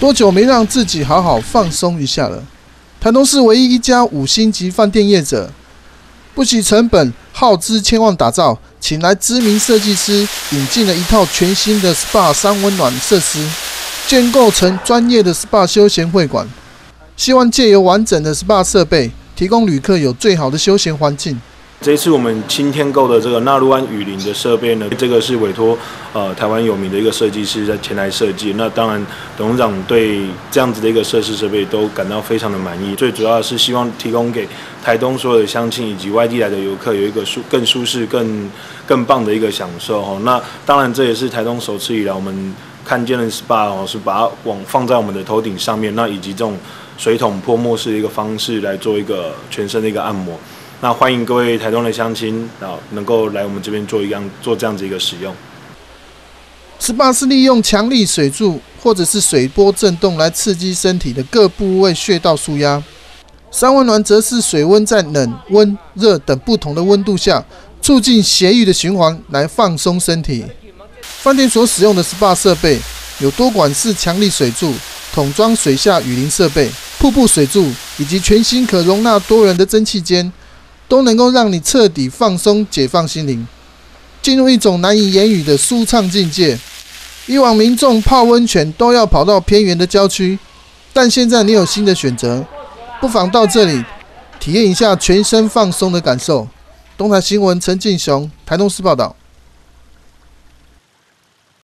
多久没让自己好好放松一下了？台东市唯一一家五星级饭店业者，不惜成本耗资千万打造，请来知名设计师，引进了一套全新的 SPA 三温暖设施，建构成专业的 SPA 休闲会馆。希望借由完整的 SPA 设备，提供旅客有最好的休闲环境。这一次我们新添购的这个纳鲁湾雨林的设备呢，这个是委托呃台湾有名的一个设计师在前来设计。那当然，董事长对这样子的一个设施设备都感到非常的满意。最主要是希望提供给台东所有的乡亲以及外地来的游客有一个舒更舒适、更更棒的一个享受哦。那当然，这也是台东首次以来我们看见的 SPA 哦，是把它往放在我们的头顶上面，那以及这种水桶泼墨式的一个方式来做一个全身的一个按摩。那欢迎各位台东的乡亲啊，能够来我们这边做一样做这样子一个使用。SPA 是利用强力水柱或者是水波震动来刺激身体的各部位穴道舒压，三温暖则是水温在冷、温、热等不同的温度下，促进血液的循环来放松身体。饭店所使用的 SPA 设备有多管式强力水柱、桶装水下雨林设备、瀑布水柱以及全新可容纳多人的蒸汽间。都能够让你彻底放松、解放心灵，进入一种难以言语的舒畅境界。以往民众泡温泉都要跑到偏远的郊区，但现在你有新的选择，不妨到这里体验一下全身放松的感受。东台新闻陈进雄，台东市报道。